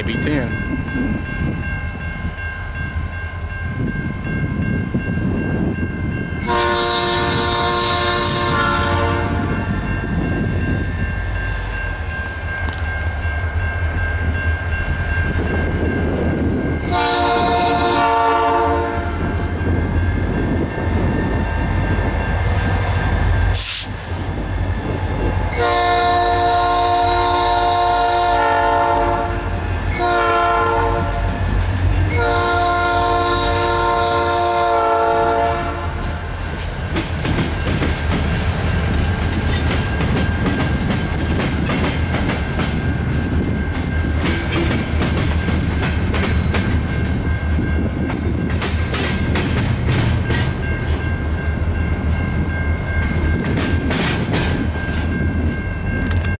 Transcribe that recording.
Maybe 10.